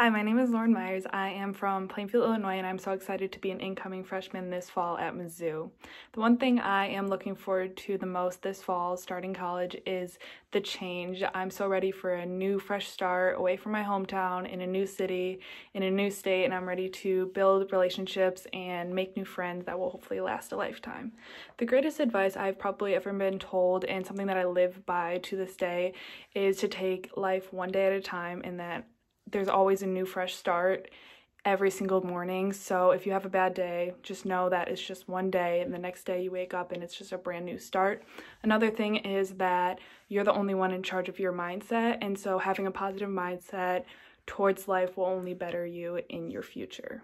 Hi, my name is Lauren Meyers. I am from Plainfield, Illinois, and I'm so excited to be an incoming freshman this fall at Mizzou. The one thing I am looking forward to the most this fall, starting college, is the change. I'm so ready for a new, fresh start away from my hometown, in a new city, in a new state, and I'm ready to build relationships and make new friends that will hopefully last a lifetime. The greatest advice I've probably ever been told, and something that I live by to this day, is to take life one day at a time, and that there's always a new fresh start every single morning. So if you have a bad day, just know that it's just one day and the next day you wake up and it's just a brand new start. Another thing is that you're the only one in charge of your mindset and so having a positive mindset towards life will only better you in your future.